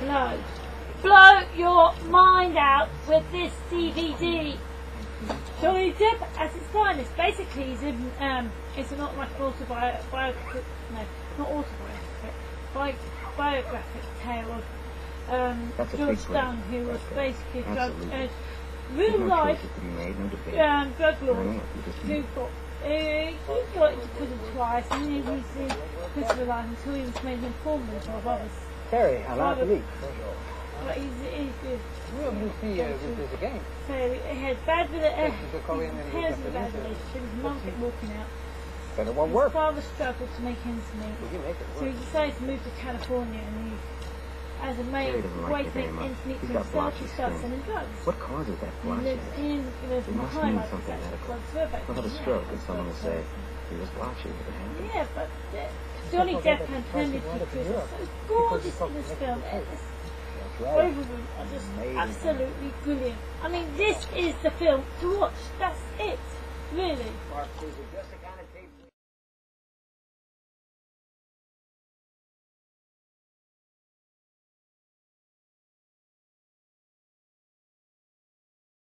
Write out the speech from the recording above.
blow. Blow your mind out with this DVD. Johnny Depp as its finest. Basically, he's in, um, it's not like an autobiographic, no, not autobiographic, bi- biographic tale of um, George Stone, who was uh, basically drug, uh, real life choices to be made, no um, drug lord know, you just who got uh, he got into prison twice and then he was in prison until he was made an informant of others. Terry, I'm out to meet. But he's, he's good. We'll meet you with this again. So he has bad with it. Uh, This is a Korean and he has a bad uh, relationship. His mum kept walking out. But it won't His work. father struggled to make ends meet. We can make it So he decided to move to California and he, as a mate, Terry doesn't like way you to make ends meet He's for got himself, he blotchy starts skin. selling drugs. What causes that He blotchiness? lives in, you know, It from must high mean something that's medical. drugs, so He'll have a stroke that. and someone will say, he was blotchy, but it happened. Yeah, but uh, Johnny Depp and Penelope Cruz are so gorgeous in this film. It's both of them are just Amazing. absolutely brilliant. I mean, this is the film to watch. That's it, really. Mark Susan, Jessica.